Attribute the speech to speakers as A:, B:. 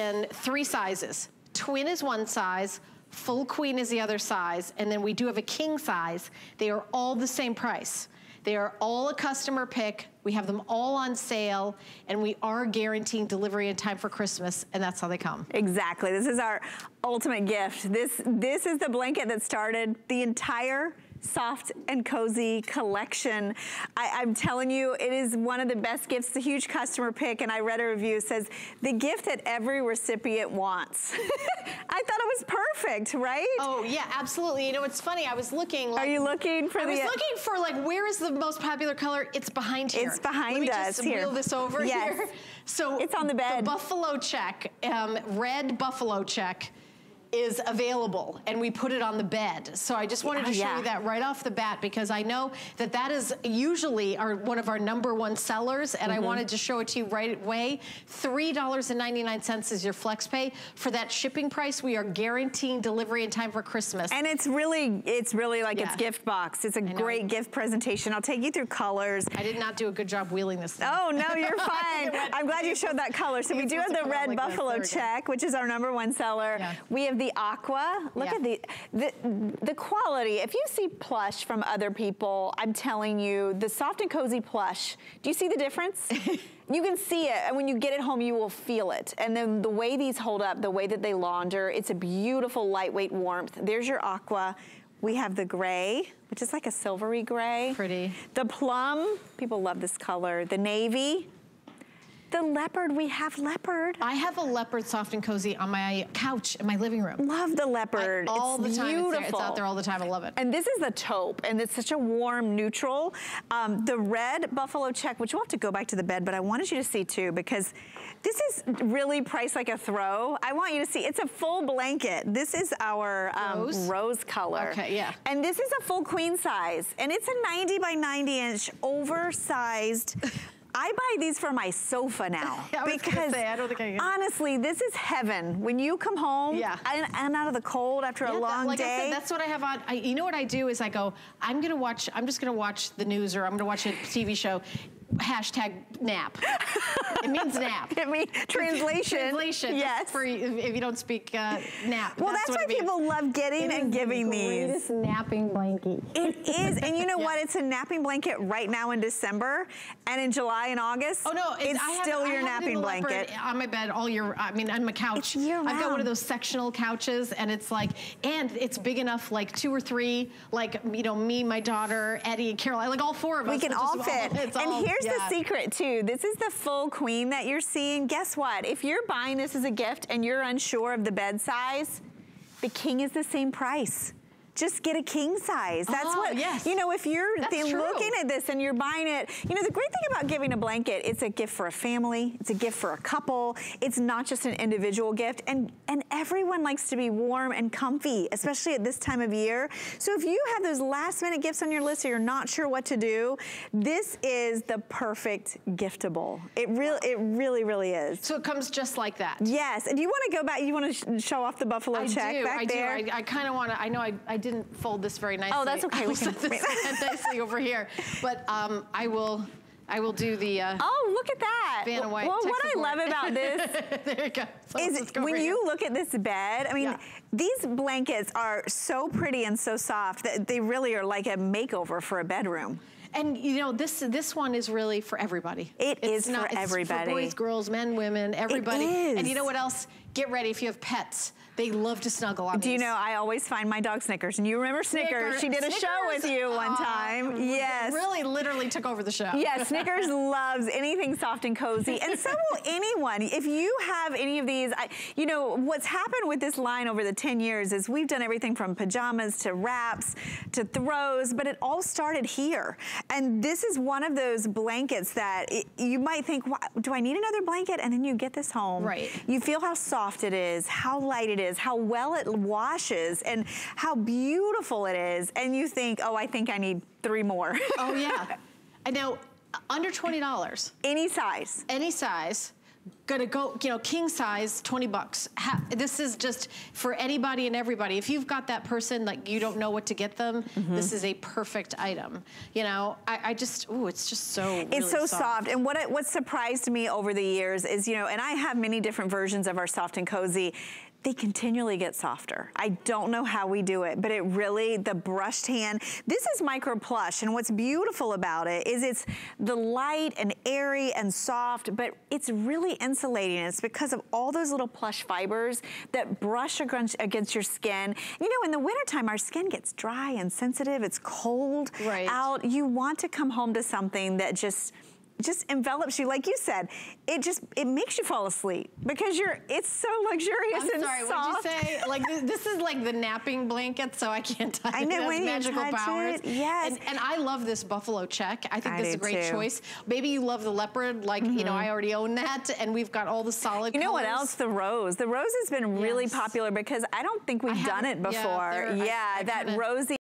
A: in three sizes. Twin is one size, full queen is the other size, and then we do have a king size. They are all the same price. They are all a customer pick. We have them all on sale, and we are guaranteeing delivery in time for Christmas, and that's how they come.
B: Exactly. This is our ultimate gift. This, this is the blanket that started the entire soft and cozy collection. I, am telling you, it is one of the best gifts. A huge customer pick, and I read a review says, the gift that every recipient wants. I thought it was perfect, right?
A: Oh, yeah, absolutely. You know, it's funny. I was looking. Like,
B: Are you looking for
A: I
B: the...
A: I was looking for, like, where is the most popular color? It's behind here.
B: It's behind
A: Let me
B: us
A: just
B: here.
A: wheel this over
B: yes.
A: here. So
B: it's on the bed.
A: The buffalo check, um, red buffalo check is available and we put it on the bed. So I just wanted to show yeah. you that right off the bat because I know that that is usually our one of our number one sellers and mm -hmm. I mm-hmm. wanted to show it to you right away. $3.99 is your flex pay. For that shipping price, we are guaranteeing delivery in time for Christmas.
B: And it's really, it's really like yeah. it's gift box. It's a great gift presentation. I'll take you through colors.
A: I did not do a good job wheeling this thing.
B: Oh, no, you're fine. I'm glad you showed that color. So we do have the red like buffalo check, which is our number one seller. Yeah. We have the the aqua. Look yeah. at the, the, the quality. If you see plush from other people, I'm telling you, the soft and cozy plush, do you see the difference? you can see it, and when you get it home, you will feel it. And then the way these hold up, the way that they launder, it's a beautiful lightweight warmth. There's your aqua. We have the gray, which is like a silvery gray.
A: Pretty.
B: The plum, people love this color. The navy, the leopard, we have leopard.
A: I have a leopard soft and cozy on my couch in my living room.
B: Love the leopard.
A: I, all
B: it's
A: the time
B: beautiful.
A: It's, it's, out there all the time, I love it.
B: And this is the taupe, and it's such a warm neutral. Um, the red buffalo check, which we'll have to go back to the bed, but I wanted you to see too, because this is really priced like a throw. I want you to see, it's a full blanket. This is our um, rose? rose color.
A: Okay, yeah.
B: And this is a full queen size, and it's a 90 by 90 inch oversized I buy these for my sofa now.
A: yeah,
B: because
A: say, I don't think I can.
B: honestly, this is heaven. When you come home yeah. and, and out of the cold after yeah, a long
A: that, like
B: day.
A: I said, that's what I have on. I, you know what I do is I go, I'm gonna watch, I'm just gonna watch the news or I'm gonna watch a TV show hashtag nap. it means nap.
B: It means translation.
A: translation. Yes. For if you don't speak uh, nap.
B: Well, that's, that's why people love getting it and giving
A: the
B: these.
A: Greatest napping blanket.
B: It is, and you know yeah. what? It's a napping blanket right now in December, and in July and August.
A: Oh no,
B: it's, still your napping blanket
A: on my bed all year. I mean, on my couch.
B: It's year round.
A: I've got one of those sectional couches, and it's like, and it's big enough, like two or three, like you know, me, my daughter, Eddie, and Caroline, like all four of us.
B: We can all fit. All, and
A: all,
B: here's
A: yeah.
B: the secret too too. This is the full queen that you're seeing. Guess what? If you're buying this as a gift and you're unsure of the bed size, the king is the same price just get a king size. That's
A: oh,
B: what,
A: yes.
B: you know, if you're looking at this and you're buying it, you know, the great thing about giving a blanket, it's a gift for a family, it's a gift for a couple, it's not just an individual gift, and, and everyone likes to be warm and comfy, especially at this time of year. So if you have those last minute gifts on your list or you're not sure what to do, this is the perfect giftable. It really, it really, really is.
A: So it comes just like that?
B: Yes, and do you want to go back, you want to sh show off the buffalo
A: I
B: check
A: do,
B: back
A: I
B: there?
A: I do, I, I kind of want to, I know I, I didn't fold this very nicely.
B: Oh, that's okay.
A: We can this nicely over here. But um, I will. I will do the. Uh,
B: oh, look at that!
A: Vanna White.
B: Well, what I love about this
A: there you go. So
B: is when you look at this bed. I mean, yeah. these blankets are so pretty and so soft that they really are like a makeover for a bedroom.
A: And you know, this this one is really for everybody.
B: It
A: it's
B: is not, for everybody.
A: for boys, girls, men, women, everybody.
B: It is.
A: And you know what else? Get ready if you have pets. They love to snuggle on
B: Do you know, I always find my dog Snickers. And you remember Snickers. Snickers. She did a
A: Snickers.
B: show with you one oh, time. yes.
A: Really, literally took over the show.
B: Yes, Snickers loves anything soft and cozy. And so will anyone. If you have any of these, I, you know, what's happened with this line over the 10 years is we've done everything from pajamas to wraps to throws, but it all started here. And this is one of those blankets that it, you might think, do I need another blanket? And then you get this home.
A: Right.
B: You feel how soft it is, how light it is, how well it washes, and how beautiful it is. And you think, oh, I think I need three more.
A: oh, yeah. I know, under $20.
B: Any size.
A: Any size gonna go, you know, king size, 20 bucks. Ha this is just for anybody and everybody. If you've got that person, like you don't know what to get them, mm -hmm. this is a perfect item. You know, I, I just, ooh, it's just so really
B: It's so
A: soft.
B: soft. And what, what surprised me over the years is, you know, and I have many different versions of our soft and cozy they continually get softer. I don't know how we do it, but it really, the brushed hand, this is micro plush, and what's beautiful about it is it's the light and airy and soft, but it's really insulating. It's because of all those little plush fibers that brush against against your skin. You know, in the wintertime, our skin gets dry and sensitive. It's cold right. out. You want to come home to something that just just envelops you. Like you said, it just, it makes you fall asleep because you're, it's so luxurious
A: I'm
B: and
A: sorry,
B: soft.
A: what did you say? Like this, this, is like the napping blanket, so I can't touch I know, it. It magical powers.
B: It, yes.
A: And, and, I love this buffalo check. I think
B: I
A: this is a great
B: too.
A: choice. Maybe you love the leopard, like, mm -hmm. you know, I mm-hmm. already own that, and we've got all the solid
B: You know
A: colors.
B: what else? The rose. The rose has been really popular because I don't think we've done it before.
A: Yeah,
B: yeah that rosy